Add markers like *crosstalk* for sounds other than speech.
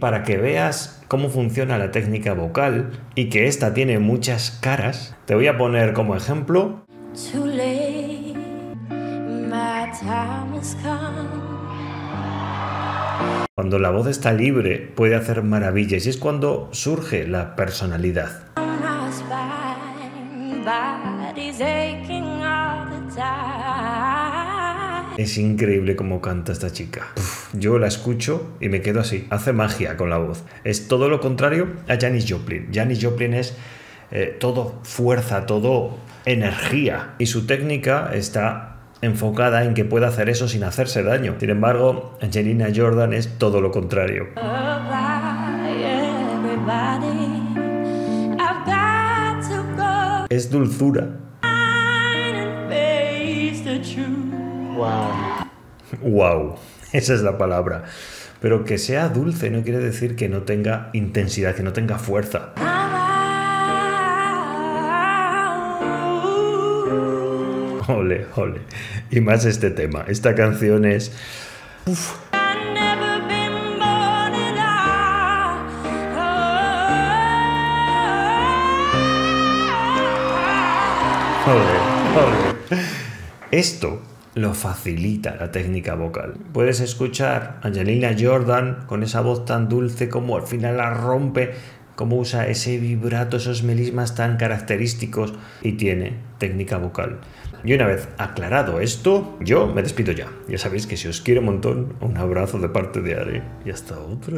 Para que veas cómo funciona la técnica vocal y que esta tiene muchas caras, te voy a poner como ejemplo Too late, my time has come. cuando la voz está libre puede hacer maravillas y es cuando surge la personalidad. My spine, Es increíble cómo canta esta chica. Yo la escucho y me quedo así. Hace magia con la voz. Es todo lo contrario a Janis Joplin. Janis Joplin es eh, todo fuerza, todo energía. Y su técnica está enfocada en que pueda hacer eso sin hacerse daño. Sin embargo, Angelina Jordan es todo lo contrario. Es dulzura. Truth. *laughs* Wow, esa es la palabra. Pero que sea dulce no quiere decir que no tenga intensidad, que no tenga fuerza. Ole, ole. Y más este tema. Esta canción es... Esto lo facilita la técnica vocal. Puedes escuchar a Angelina Jordan con esa voz tan dulce como al final la rompe, como usa ese vibrato, esos melismas tan característicos y tiene técnica vocal. Y una vez aclarado esto, yo me despido ya. Ya sabéis que si os quiero un montón, un abrazo de parte de Ari y hasta otra.